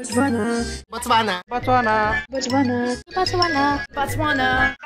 Botswana. Botswana. Botswana. Botswana. Botswana. Botswana. Botswana.